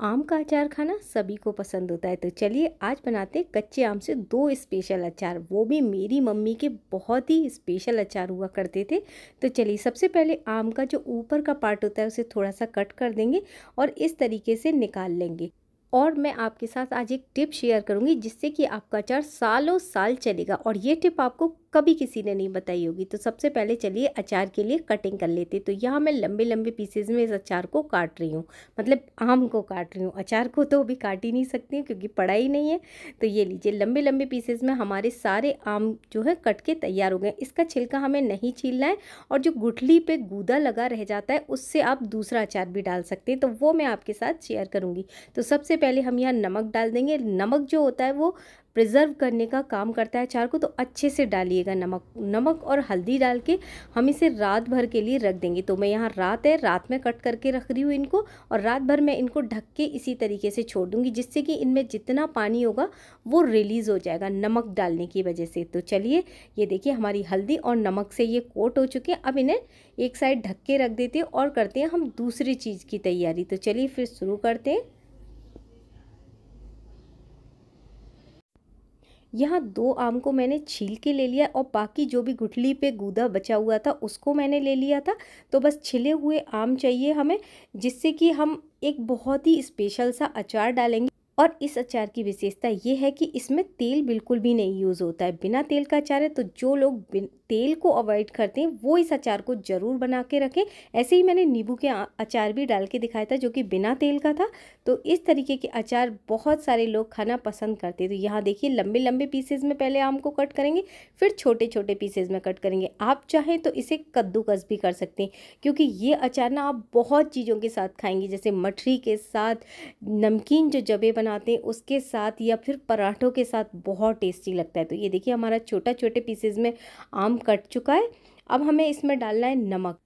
आम का अचार खाना सभी को पसंद होता है। तो चलिए आज बनाते हैं कच्चे आम से दो स्पेशल अचार। वो भी मेरी मम्मी के बहुत ही स्पेशल अचार हुआ करते थे। तो चलिए सबसे पहले आम का जो ऊपर का पार्ट होता है उसे थोड़ा सा कट कर देंगे और इस तरीके से निकाल लेंगे। और मैं आपके साथ आज एक टिप शेयर करूँगी जिससे कि आपका अचार सालों साल चलेगा। और ये टिप आपको कभी किसी ने नहीं बताई होगी। तो सबसे पहले चलिए अचार के लिए कटिंग कर लेते तो यहाँ मैं लंबे लंबे पीसेज में इस अचार को काट रही हूँ। मतलब आम को काट रही हूँ। अचार को तो अभी काट ही नहीं सकती क्योंकि पड़ा ही नहीं है। तो ये लीजिए लंबे लंबे पीसेज में हमारे सारे आम जो है कट के तैयार हो गए इसका छिलका हमें नहीं छीलना है और जो गुठली पे गूदा लगा रह जाता है, उससे आप दूसरा अचार भी डाल सकते हैं। तो वो मैं आपके साथ शेयर करूँगी। तो सबसे पहले हम यहाँ नमक डाल देंगे। नमक जो होता है वो प्रिजर्व करने का काम करता है। अचार को तो अच्छे से डालिएगा नमक। नमक और हल्दी डाल के हम इसे रात भर के लिए रख देंगे। तो मैं यहाँ रात है, रात में कट करके रख रही हूँ इनको और रात भर मैं इनको ढक के इसी तरीके से छोड़ दूँगी, जिससे कि इनमें जितना पानी होगा वो रिलीज़ हो जाएगा नमक डालने की वजह से। तो चलिए, ये देखिए हमारी हल्दी और नमक से ये कोट हो चुके हैं। अब इन्हें एक साइड ढक के रख देते हैं और करते हैं हम दूसरी चीज़ की तैयारी। तो चलिए फिर शुरू करते हैं। यहाँ दो आम को मैंने छील के ले लिया और बाकी जो भी गुठली पे गूदा बचा हुआ था, उसको मैंने ले लिया था। तो बस छिले हुए आम चाहिए हमें, जिससे कि हम एक बहुत ही स्पेशल सा अचार डालेंगे। और इस अचार की विशेषता ये है कि इसमें तेल बिल्कुल भी नहीं यूज़ होता है। बिना तेल का अचार है तो जो लोग तेल को अवॉइड करते हैं, वो इस अचार को ज़रूर बना के रखें। ऐसे ही मैंने नींबू के अचार भी डाल के दिखाया था, जो कि बिना तेल का था। तो इस तरीके के अचार बहुत सारे लोग खाना पसंद करते हैं। तो यहाँ देखिए लंबे लंबे पीसेज में पहले आम को कट करेंगे, फिर छोटे छोटे पीसेज में कट करेंगे। आप चाहें तो इसे कद्दूकस भी कर सकते हैं, क्योंकि ये अचार ना आप बहुत चीज़ों के साथ खाएँगे, जैसे मठरी के साथ, नमकीन जो जबे बनाते हैं, उसके साथ या फिर पराठों के साथ बहुत टेस्टी लगता है। तो ये देखिए, हमारा छोटा छोटे पीसेज में आम कट चुका है। अब हमें इसमें डालना है नमक।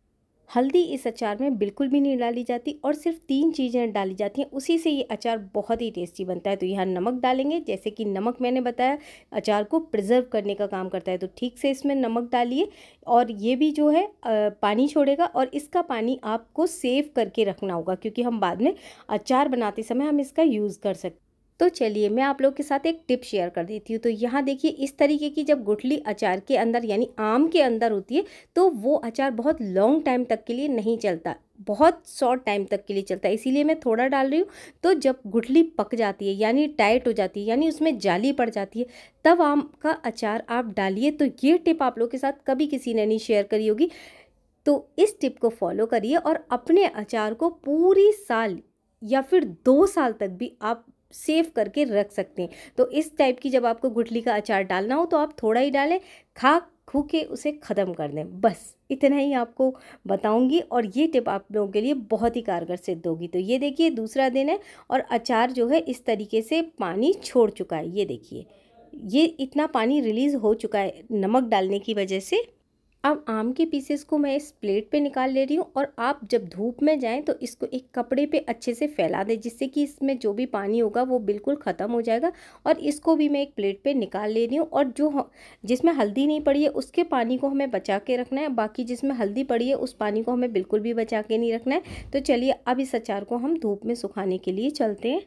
हल्दी इस अचार में बिल्कुल भी नहीं डाली जाती और सिर्फ़ तीन चीज़ें डाली जाती हैं। उसी से ये अचार बहुत ही टेस्टी बनता है। तो यहाँ नमक डालेंगे। जैसे कि नमक मैंने बताया, अचार को प्रिजर्व करने का काम करता है। तो ठीक से इसमें नमक डालिए और ये भी जो है पानी छोड़ेगा और इसका पानी आपको सेव करके रखना होगा क्योंकि हम बाद में अचार बनाते समय हम इसका यूज़ कर सकते तो चलिए मैं आप लोग के साथ एक टिप शेयर कर देती हूँ। तो यहाँ देखिए, इस तरीके की जब गुठली अचार के अंदर, यानी आम के अंदर होती है तो वो अचार बहुत लॉन्ग टाइम तक के लिए नहीं चलता। बहुत शॉर्ट टाइम तक के लिए चलता है। इसीलिए मैं थोड़ा डाल रही हूँ। तो जब गुठली पक जाती है, यानी टाइट हो जाती है, यानी उसमें जाली पड़ जाती है, तब आम का अचार आप डालिए। तो ये टिप आप लोग के साथ कभी किसी ने नहीं शेयर करी होगी। तो इस टिप को फॉलो करिए और अपने अचार को पूरी साल या फिर दो साल तक भी आप सेव करके रख सकते हैं। तो इस टाइप की जब आपको गुठली का अचार डालना हो तो आप थोड़ा ही डालें, खा, खू के उसे ख़त्म कर दें। बस, इतना ही आपको बताऊँगी और ये टिप आप लोगों के लिए बहुत ही कारगर सिद्ध होगी। तो ये देखिए, दूसरा दिन है और अचार जो है इस तरीके से पानी छोड़ चुका है। ये देखिए, ये इतना पानी रिलीज़ हो चुका है नमक डालने की वजह से। अब आम के पीसेस को मैं इस प्लेट पे निकाल ले रही हूँ और आप जब धूप में जाएँ तो इसको एक कपड़े पे अच्छे से फैला दें, जिससे कि इसमें जो भी पानी होगा वो बिल्कुल ख़त्म हो जाएगा। और इसको भी मैं एक प्लेट पे निकाल ले रही हूँ और जो जिसमें हल्दी नहीं पड़ी है उसके पानी को हमें बचा के रखना है। बाकी जिसमें हल्दी पड़ी है उस पानी को हमें बिल्कुल भी बचा के नहीं रखना है। तो चलिए अब इस अचार को हम धूप में सुखाने के लिए चलते हैं।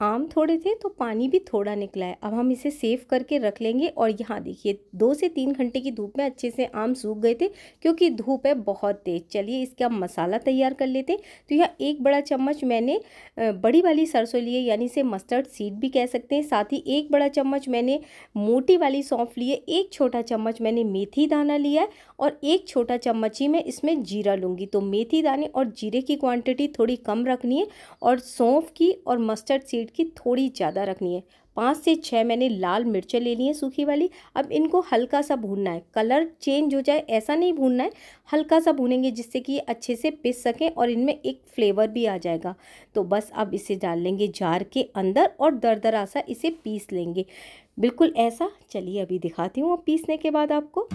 आम थोड़े थे तो पानी भी थोड़ा निकला है। अब हम इसे सेव करके रख लेंगे और यहाँ देखिए, दो से तीन घंटे की धूप में अच्छे से आम सूख गए थे क्योंकि धूप है बहुत तेज़। चलिए इसका मसाला तैयार कर लेते तो यह एक बड़ा चम्मच मैंने बड़ी वाली सरसों लिए, यानी से मस्टर्ड सीड भी कह सकते हैं। साथ ही एक बड़ा चम्मच मैंने मोटी वाली सौंफ लिए, एक छोटा चम्मच मैंने मेथी दाना लिया है और एक छोटा चम्मच ही मैं इसमें जीरा लूँगी। तो मेथी दाने और जीरे की क्वान्टिटी थोड़ी कम रखनी है और सौंफ की और मस्टर्ड सीड की थोड़ी ज़्यादा रखनी है। पाँच से छः मैंने लाल मिर्चें ले ली हैं सूखी वाली। अब इनको हल्का सा भूनना है। कलर चेंज हो जाए, ऐसा नहीं भूनना है। हल्का सा भूनेंगे जिससे कि अच्छे से पिस सकें और इनमें एक फ्लेवर भी आ जाएगा। तो बस अब इसे डाल लेंगे जार के अंदर और दरदरा सा इसे पीस लेंगे। बिल्कुल ऐसा। चलिए अभी दिखाती हूँ पीसने के बाद आपको।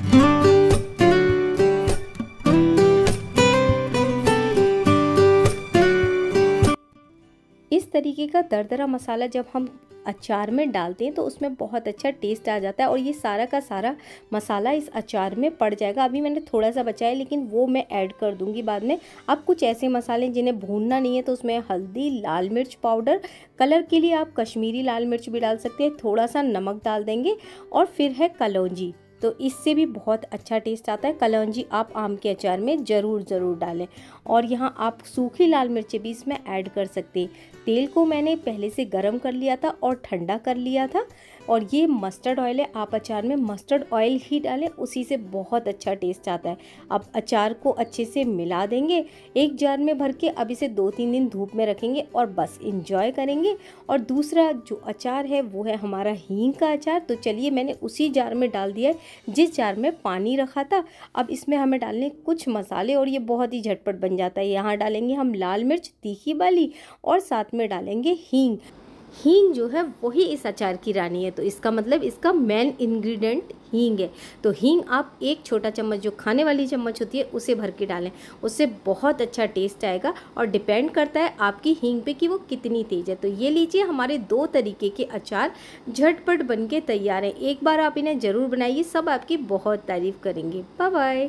तरीके का दरदरा मसाला जब हम अचार में डालते हैं तो उसमें बहुत अच्छा टेस्ट आ जाता है और ये सारा का सारा मसाला इस अचार में पड़ जाएगा। अभी मैंने थोड़ा सा बचाया, लेकिन वो मैं ऐड कर दूँगी बाद में। अब कुछ ऐसे मसाले जिन्हें भूनना नहीं है तो उसमें हल्दी, लाल मिर्च पाउडर। कलर के लिए आप कश्मीरी लाल मिर्च भी डाल सकते हैं थोड़ा सा नमक डाल देंगे और फिर है कलौजी। तो इससे भी बहुत अच्छा टेस्ट आता है। कलौंजी आप आम के अचार में ज़रूर ज़रूर डालें। और यहाँ आप सूखी लाल मिर्ची भी इसमें ऐड कर सकते हैं। तेल को मैंने पहले से गर्म कर लिया था और ठंडा कर लिया था। और ये मस्टर्ड ऑयल है, आप अचार में मस्टर्ड ऑयल ही डालें, उसी से बहुत अच्छा टेस्ट आता है। अब अचार को अच्छे से मिला देंगे, एक जार में भर के अब इसे दो तीन दिन धूप में रखेंगे और बस इंजॉय करेंगे। और दूसरा जो अचार है, वो है हमारा हींग का अचार। तो चलिए, मैंने उसी जार में डाल दिया है, जिस जार में पानी रखा था। अब इसमें हमें डालने कुछ मसाले और ये बहुत ही झटपट बन जाता है। यहाँ डालेंगे हम लाल मिर्च, तीखी वाली और साथ में डालेंगे हींग। हींग जो है वही इस अचार की रानी है। तो इसका मतलब इसका मेन इंग्रेडिएंट हींग है। तो हींग आप एक छोटा चम्मच जो खाने वाली चम्मच होती है, उसे भर के डालें। उससे बहुत अच्छा टेस्ट आएगा और डिपेंड करता है आपकी हींग पे कि वो कितनी तेज़ है। तो ये लीजिए हमारे दो तरीके के अचार झटपट बन के तैयार हैं। एक बार आप इन्हें ज़रूर बनाइए, सब आपकी बहुत तारीफ़ करेंगे। Bye bye